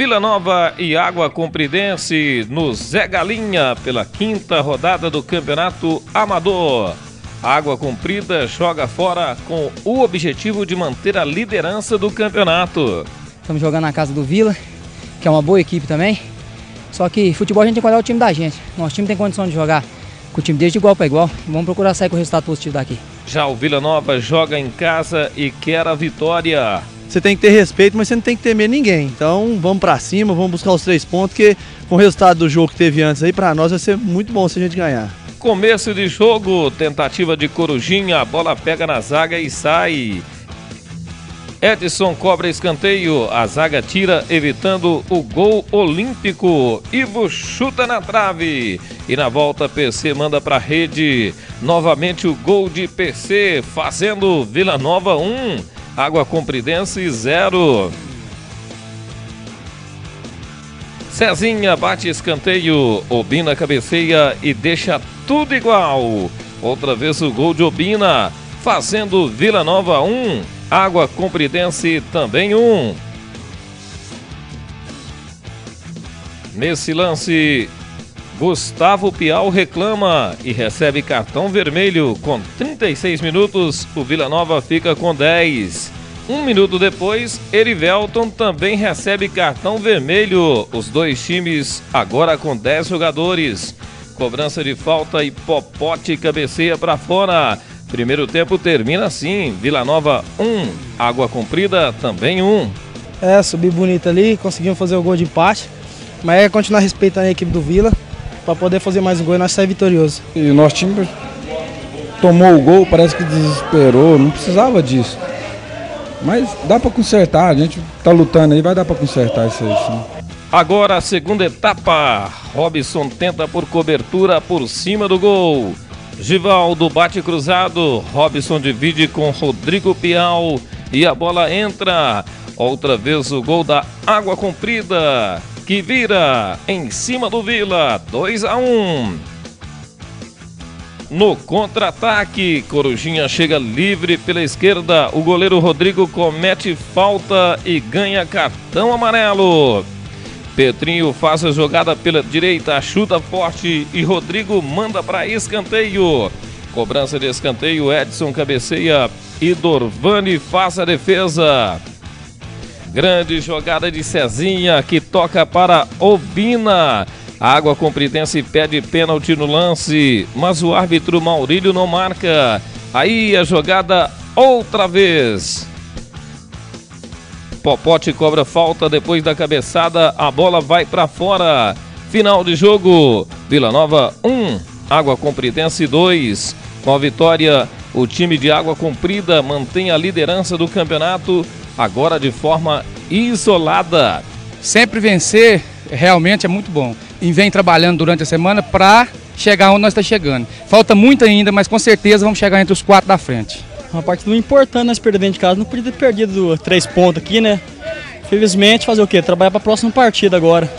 Vila Nova e Água Compridense no Zé Galinha pela quinta rodada do Campeonato Amador. Água Comprida joga fora com o objetivo de manter a liderança do campeonato. Estamos jogando na casa do Vila, que é uma boa equipe também. Só que futebol a gente tem que olhar o time da gente. Nosso time tem condição de jogar com o time desde igual para igual. Vamos procurar sair com o resultado positivo daqui. Já o Vila Nova joga em casa e quer a vitória você tem que ter respeito, mas você não tem que temer ninguém. Então vamos para cima, vamos buscar os três pontos, que com o resultado do jogo que teve antes aí, para nós vai ser muito bom se a gente ganhar. Começo de jogo, tentativa de Corujinha, a bola pega na zaga e sai. Edson cobra escanteio, a zaga tira, evitando o gol olímpico. Ivo chuta na trave. E na volta, PC manda para rede. Novamente o gol de PC, fazendo Vila Nova 1. Água Compridense 0. Cezinha bate escanteio, Obina cabeceia e deixa tudo igual. Outra vez o gol de Obina, fazendo Vila Nova 1, Água Compridense também 1. Nesse lance, Gustavo Pial reclama e recebe cartão vermelho. Com 36 minutos, o Vila Nova fica com 10. Um minuto depois, Erivelton também recebe cartão vermelho. Os dois times agora com 10 jogadores. Cobrança de falta e Popote cabeceia para fora. Primeiro tempo termina assim: Vila Nova 1, Água Comprida também 1. É, subi bonito ali, conseguimos fazer o gol de empate. Mas é continuar respeitando a equipe do Vila para poder fazer mais um gol e nós sair vitorioso. E o nosso time tomou o gol, parece que desesperou, não precisava disso. Mas dá para consertar, a gente tá lutando aí, vai dar para consertar isso aí sim. Agora a segunda etapa. Robson tenta por cobertura por cima do gol. Givaldo bate cruzado. Robson divide com Rodrigo Pial e a bola entra. Outra vez o gol da Água Comprida que vira em cima do Vila, 2 a 1. No contra-ataque, Corujinha chega livre pela esquerda. O goleiro Rodrigo comete falta e ganha cartão amarelo. Petrinho faz a jogada pela direita, chuta forte e Rodrigo manda para escanteio. Cobrança de escanteio, Edson cabeceia e Dorvani faz a defesa. Grande jogada de Cezinha que toca para Obina. Água Compridense pede pênalti no lance, mas o árbitro Maurílio não marca. Aí a jogada outra vez. Popote cobra falta depois da cabeçada, a bola vai para fora. Final de jogo: Vila Nova 1, Água Compridense 2. Com a vitória, o time de Água Comprida mantém a liderança do campeonato agora de forma isolada. Sempre vencer realmente é muito bom. E vem trabalhando durante a semana para chegar onde nós estamos chegando. Falta muito ainda, mas com certeza vamos chegar entre os quatro da frente. Uma partida importante nós perder dentro de casa. Não podia ter perdido três pontos aqui, né? Felizmente, fazer o quê? Trabalhar para a próxima partida agora.